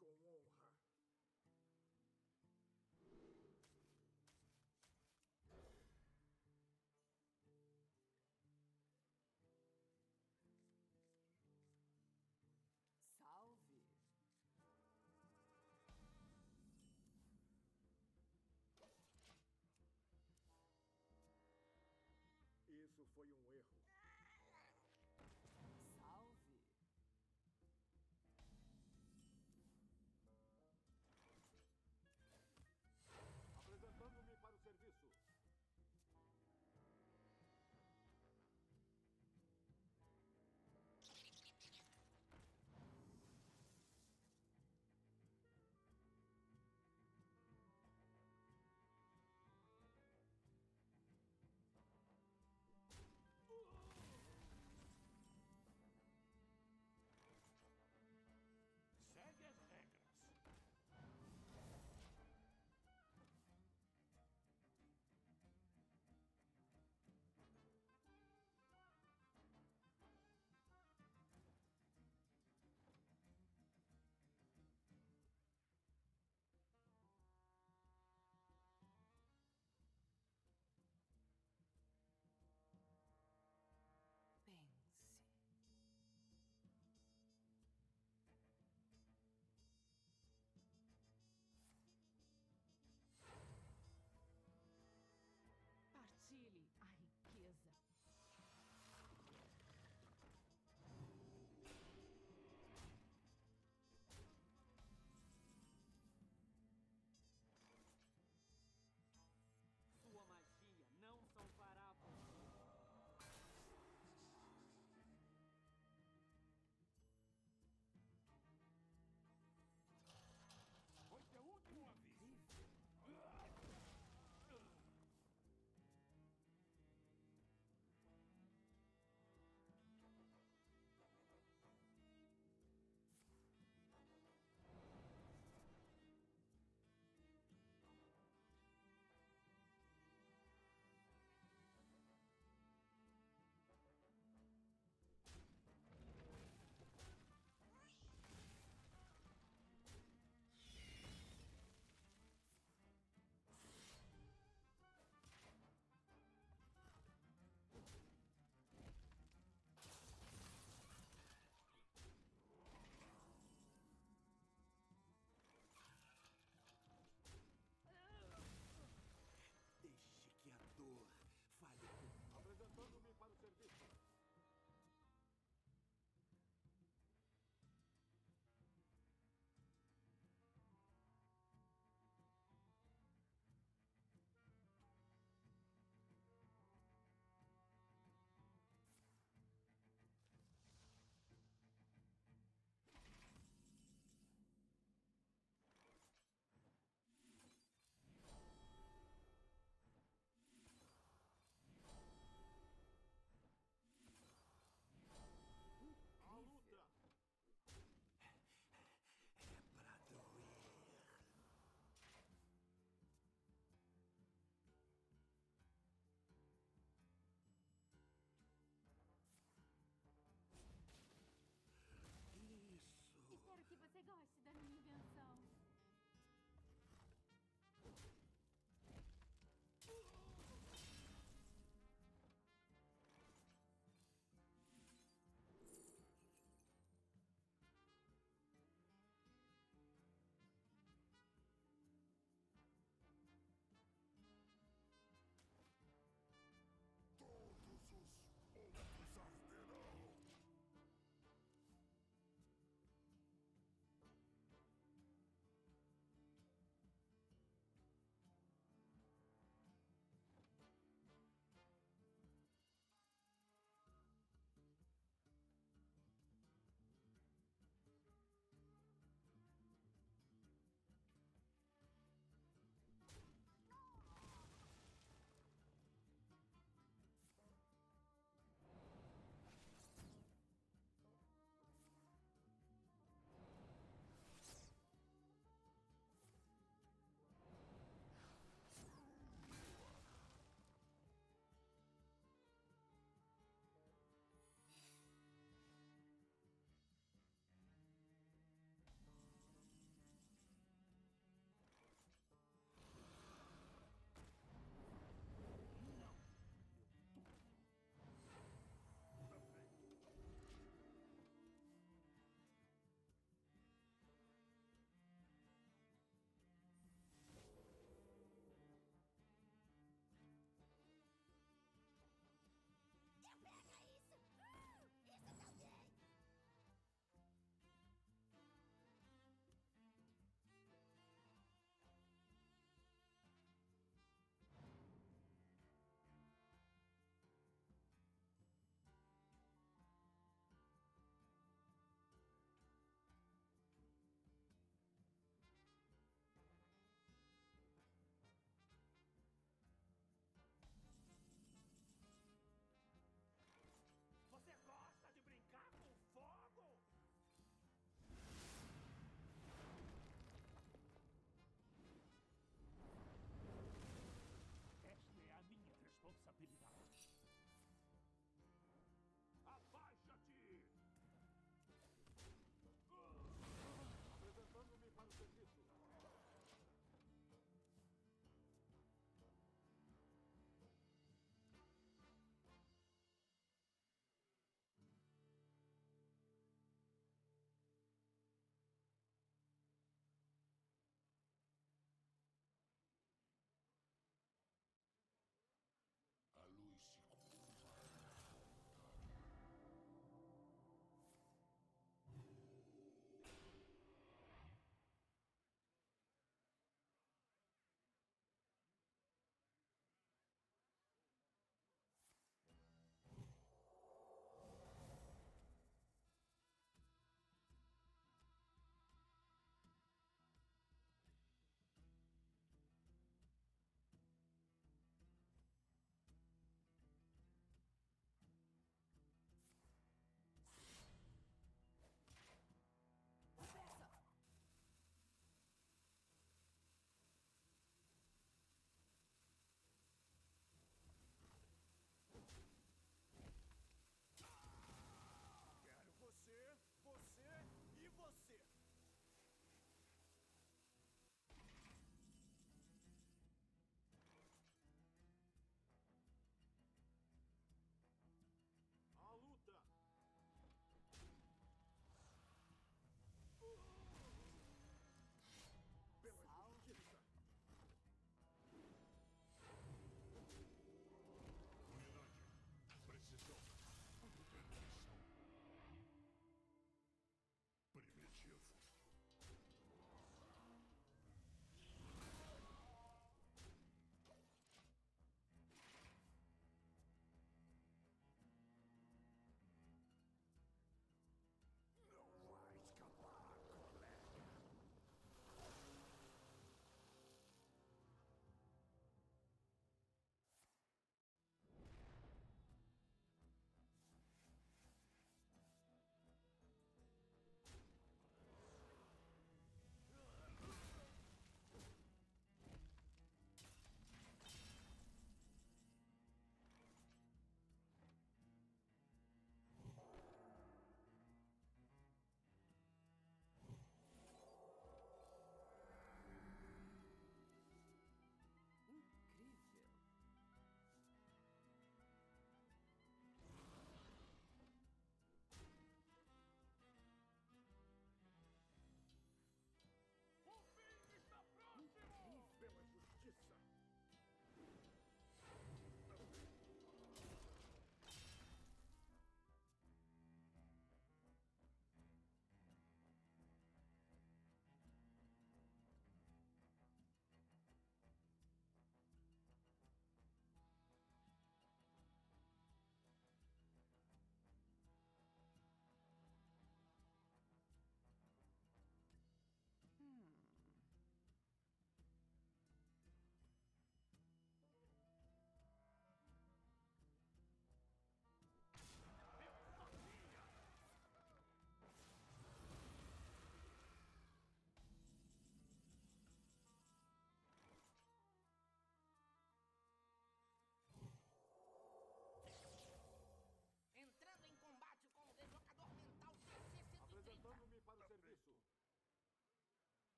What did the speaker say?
rei com honra. Salve. Isso foi um erro.